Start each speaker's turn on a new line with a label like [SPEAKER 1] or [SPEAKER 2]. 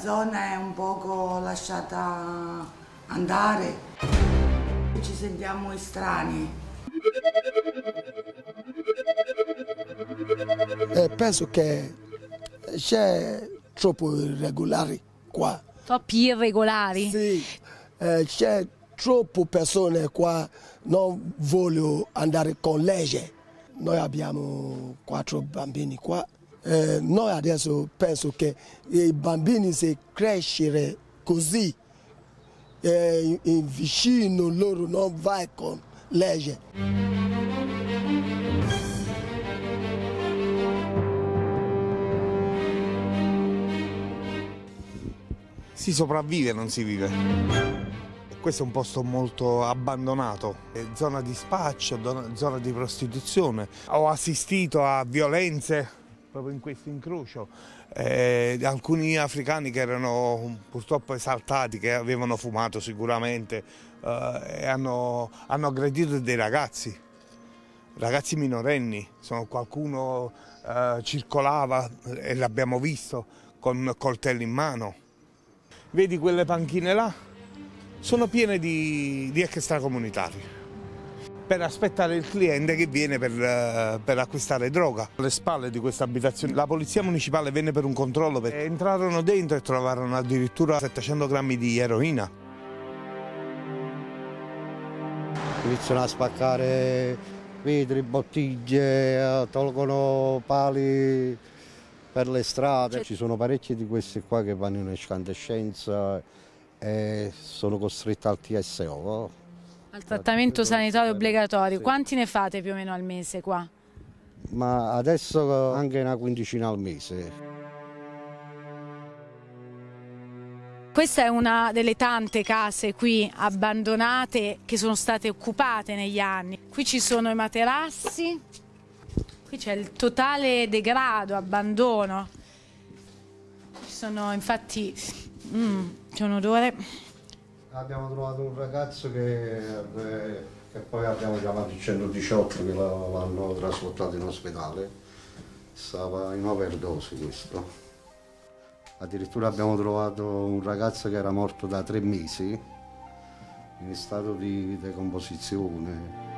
[SPEAKER 1] zona è un poco lasciata andare, ci sentiamo estranei.
[SPEAKER 2] Eh, penso che c'è troppo irregolari qua.
[SPEAKER 3] Troppi irregolari?
[SPEAKER 2] Sì, eh, c'è troppo persone qua non vogliono andare con legge. Noi abbiamo quattro bambini qua. Eh, noi adesso penso che i bambini se crescere così eh, in vicino loro non vai con legge.
[SPEAKER 4] Si sopravvive, non si vive. Questo è un posto molto abbandonato, è zona di spaccio, zona di prostituzione. Ho assistito a violenze proprio in questo incrocio. Eh, alcuni africani che erano purtroppo esaltati, che avevano fumato sicuramente, eh, hanno, hanno aggredito dei ragazzi, ragazzi minorenni. Sono, qualcuno eh, circolava e l'abbiamo visto con coltelli in mano. Vedi quelle panchine là? Sono piene di, di extracomunitari per aspettare il cliente che viene per, per, acquistare droga. Alle spalle di questa abitazione la polizia municipale venne per un controllo, entrarono dentro e trovarono addirittura 700 grammi di eroina.
[SPEAKER 5] Iniziano a spaccare vetri, bottiglie, tolgono pali per le strade. Ci sono parecchi di questi qua che vanno in escandescenza e sono costretti al TSO.
[SPEAKER 3] Al trattamento sanitario obbligatorio. Quanti ne fate più o meno al mese qua?
[SPEAKER 5] Ma adesso anche una quindicina al mese.
[SPEAKER 3] Questa è una delle tante case qui abbandonate che sono state occupate negli anni. Qui ci sono i materassi, qui c'è il totale degrado, abbandono. Ci sono infatti, mm, c'è un odore
[SPEAKER 5] abbiamo trovato un ragazzo che, eh, che poi abbiamo chiamato il 118 che l'hanno trasportato in ospedale, stava in overdose questo. Addirittura abbiamo trovato un ragazzo che era morto da tre mesi in stato di decomposizione.